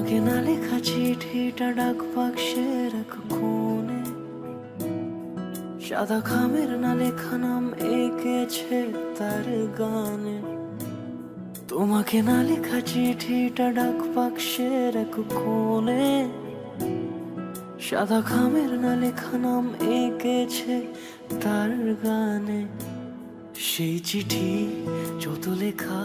তোমাকে না লেখা চিঠিটা ডাক বাক্সের এক কোণে সাদা খামের না লেখা নাম এঁকেছে তার গানে। তোমাকে না লেখা চিঠিটা ডাক বাক্সের এক কোণে সাদা খামের না লেখা নাম এঁকেছে তার গানে। সেই চিঠি যত লেখা